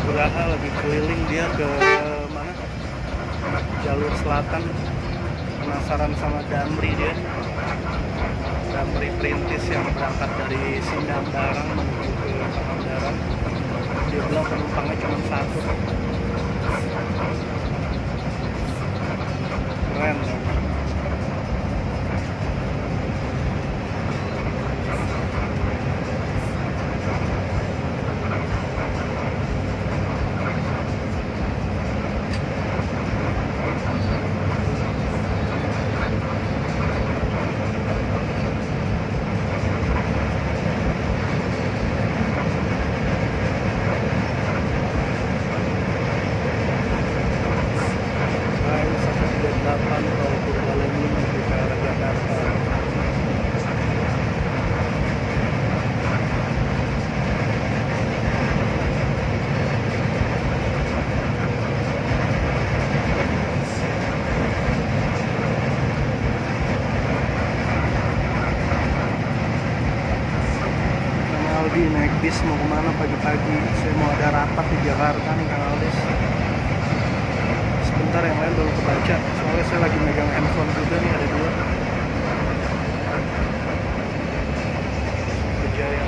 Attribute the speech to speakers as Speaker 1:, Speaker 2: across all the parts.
Speaker 1: Nugraha lagi keliling dia ke mana? Jalur selatan. Penasaran sama Damri dia. Damri Perintis yang berangkat dari Sindang Barang menuju ke Pangandaran dia bilang penumpangnya cuma satu 138 tol Purbalenyi menuju ke arah Jakarta. Aldi naik bis mau ke mana pagi-pagi? Saya mau ada rapat di Jakarta nih Kang Aldi bentar yang lain belum kebaca. Soalnya saya lagi megang handphone juga nih ada dua. Kejaya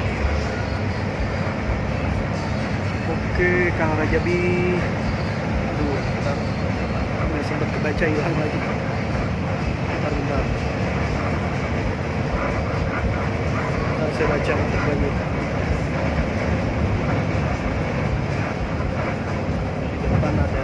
Speaker 1: oke Kang raja bi. Aduh bentar. Nggak sempat kebaca hilang lagi. Bentar bentar. Bentar saya baca untuk banyak di depan ada